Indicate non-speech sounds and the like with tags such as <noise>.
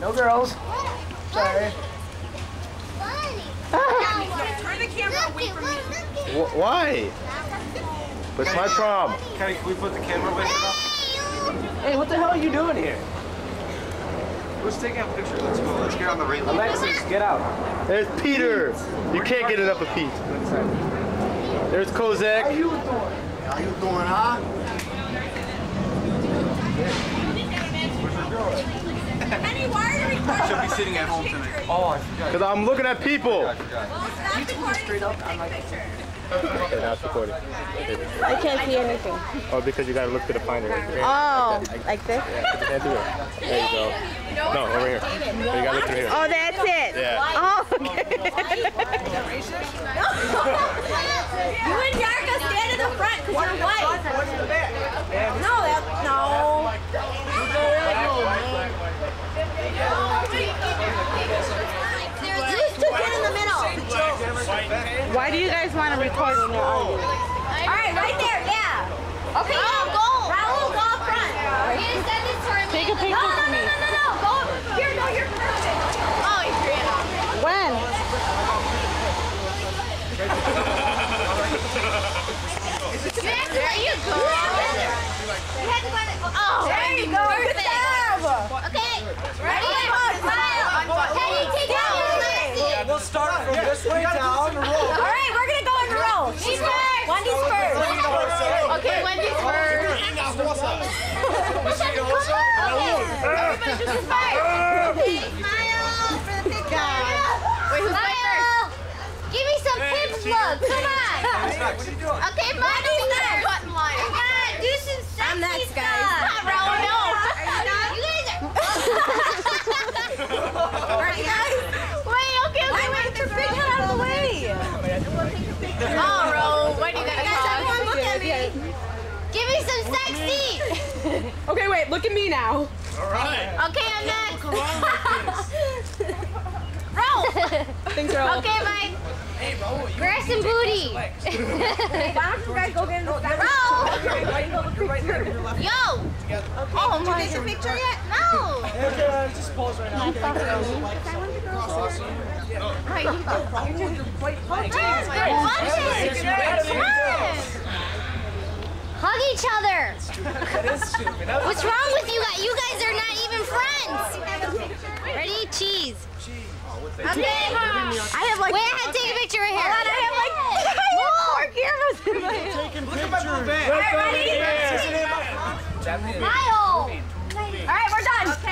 No girls. Sorry. Turn the camera away from me. Why? What's my problem? Kenny, can we put the camera away for? Hey, what the hell are you doing here? Who's taking a picture? Let's go. Let's get on the rail. Alexis, get out. There's Peter. You can't get enough of Pete. There's Kozak. How you doing, huh? Kenny, why are you recording? She'll be sitting at home tonight. Oh, I forgot. Because I'm looking at people. I forgot. Stop recording. Straight up, I'm like, Okay, now it's recording. I can't see anything. Oh, because you gotta look to the finder. Right here. Oh, like this? Yeah, you can't do it. There you go. No, over here. Oh, you gotta look through here. Oh, that's it. Yeah. Oh, okay. <laughs> <laughs> You and Yarka stand in the front because you're white. No, that, no. You two get in the middle. Why do you guys want to record when arguing? All right, right there, yeah. Okay, oh, now go. Raul, go up front. Take a No, picture no, for no, me. no, no, no. Go. Here, no, you're perfect. Oh, he's great. When? Max, there you go. You had to go in the- Oh, there you go. Good job. Okay. Ready? Smile. Teddy, take out your leg. we'll start from this way down. All right, we're gonna go in a row. She's first. Wendy's first. Okay, Wendy's first. Just. Okay, smile for the. Wait, who's smile? Give me some pips, look. Come on. Okay, Wendy's next. Button line. Come on, do some sexy I'm next, guys. Not Raul, no. You guys are. Guys? Wait, okay, okay, wait. Your big head out of the way. Oh, Raul, what do you guys Everyone look at me. Give me some sexy. Okay, wait, look at me now. Okay, I'm next. <laughs> Roll. Things are all. Okay, Mike. Grab some booty. <laughs> Why don't you guys go get in the Roll. Yo. Oh, my. Did you get your picture yet? No. Okay, just pause right now. Yes, good punches. Come on. Hug each other. What's wrong with you guys? You taking Look pictures. Look at my blue band. All right, ready? Miles. All right, we're done. Okay.